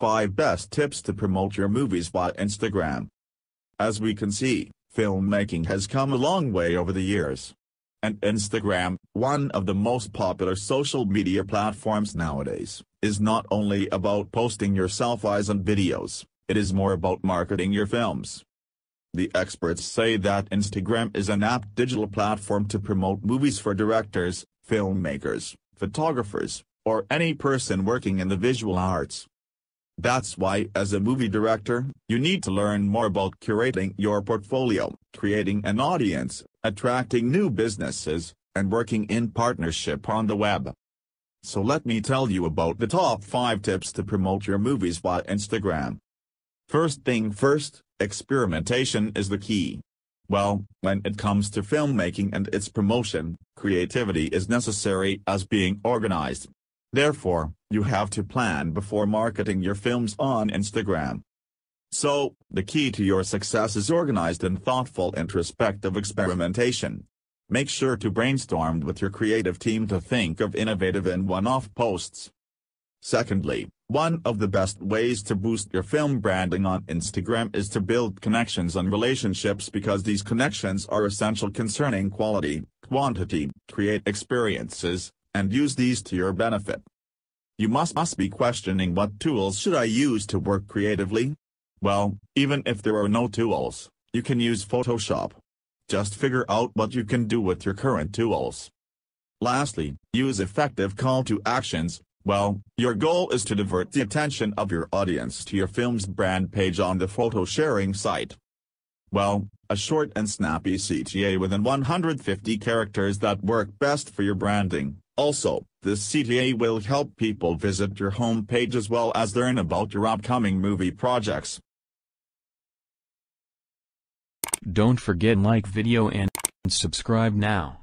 5 Best Tips to Promote Your Movies via Instagram. As we can see, filmmaking has come a long way over the years. And Instagram, one of the most popular social media platforms nowadays, is not only about posting your selfies and videos, it is more about marketing your films. The experts say that Instagram is an apt digital platform to promote movies for directors, filmmakers, photographers, or any person working in the visual arts. That's why as a movie director, you need to learn more about curating your portfolio, creating an audience, attracting new businesses, and working in partnership on the web. So let me tell you about the top 5 tips to promote your movies via Instagram. First thing first, experimentation is the key. Well, when it comes to filmmaking and its promotion, creativity is necessary as being organized. Therefore, you have to plan before marketing your films on Instagram. So, the key to your success is organized and thoughtful introspective experimentation. Make sure to brainstorm with your creative team to think of innovative and one-off posts. Secondly, one of the best ways to boost your film branding on Instagram is to build connections and relationships because these connections are essential concerning quality, quantity, create experiences, and use these to your benefit. You must, must be questioning what tools should I use to work creatively? Well, even if there are no tools, you can use Photoshop. Just figure out what you can do with your current tools. Lastly, use effective call to actions. Well, your goal is to divert the attention of your audience to your film's brand page on the photo sharing site. Well, a short and snappy CTA within 150 characters that work best for your branding. Also, the CTA will help people visit your homepage as well as learn about your upcoming movie projects. Don't forget like video and subscribe now.